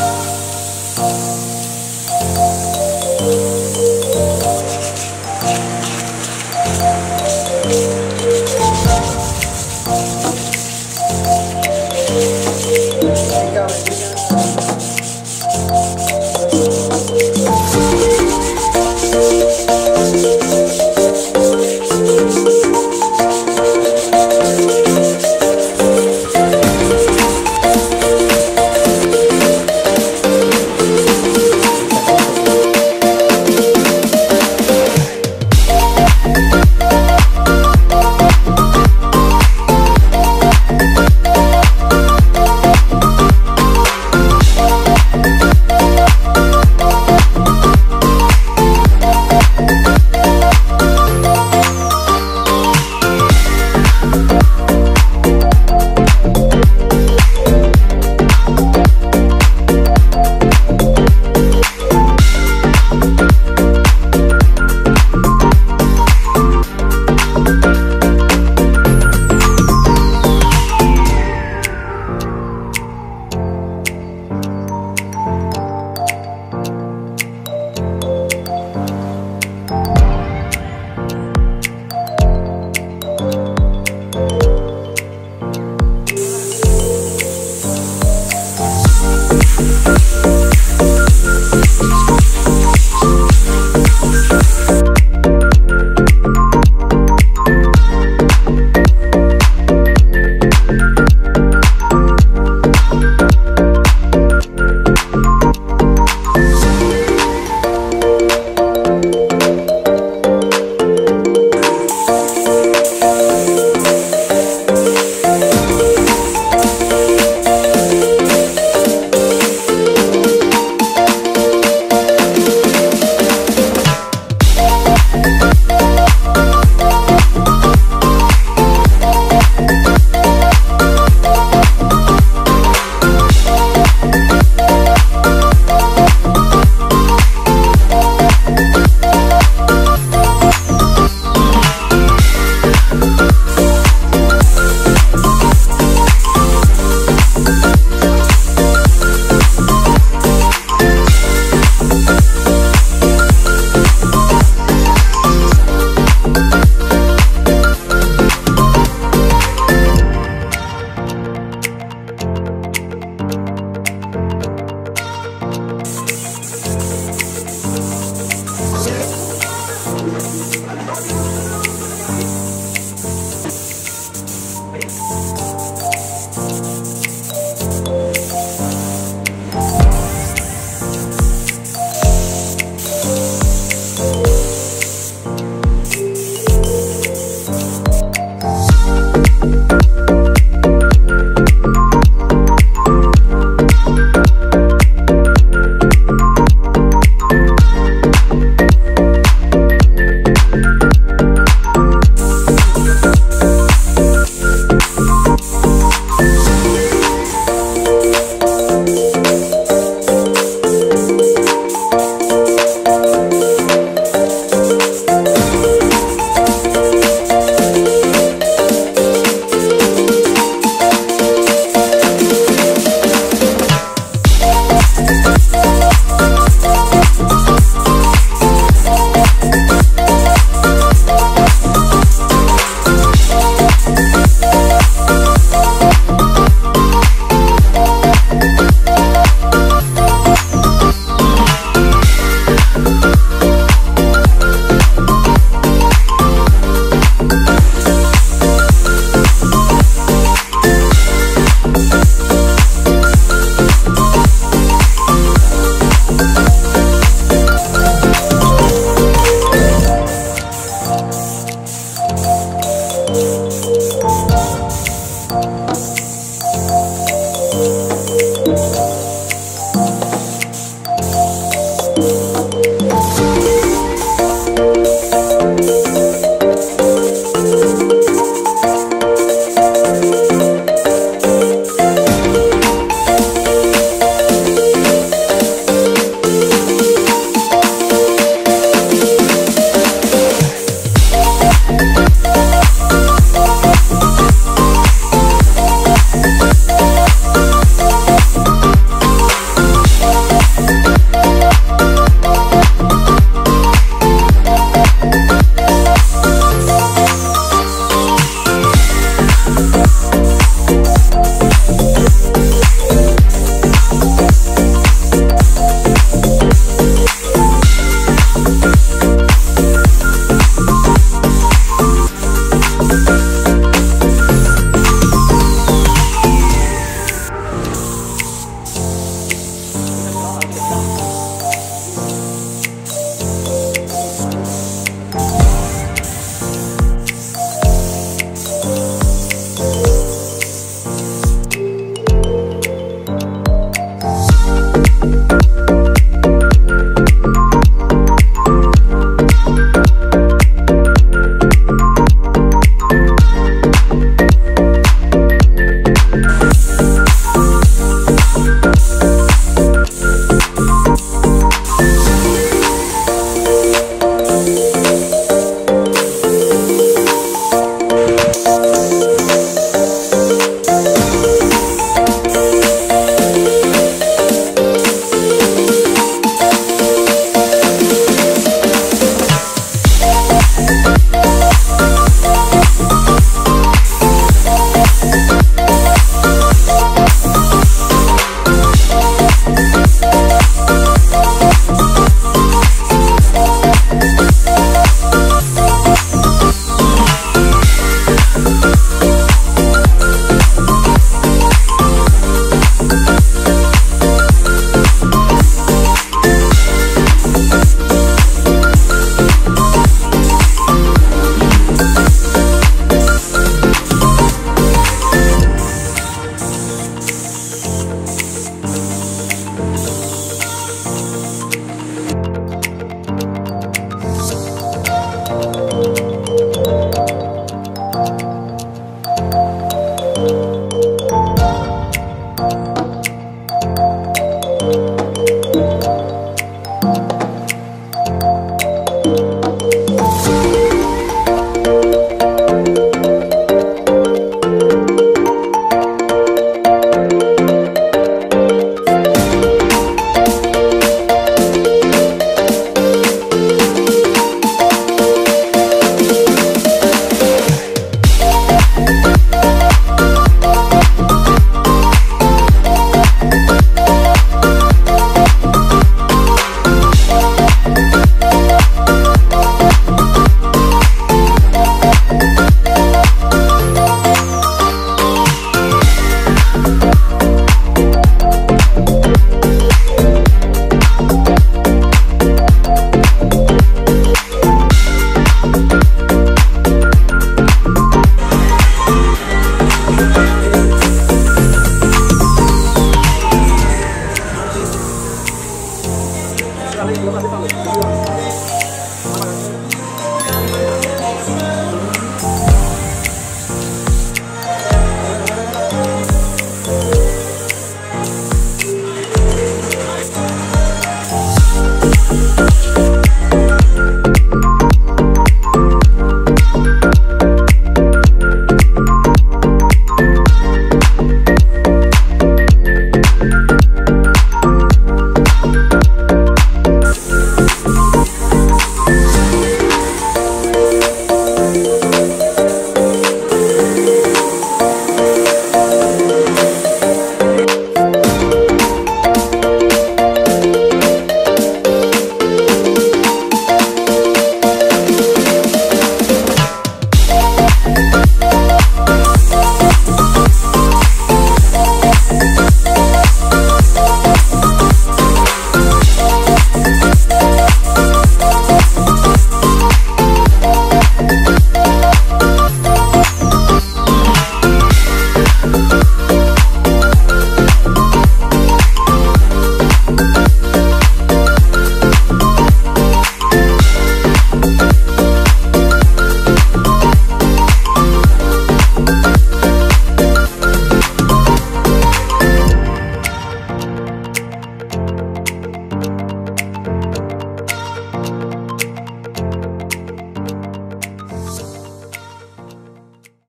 Oh.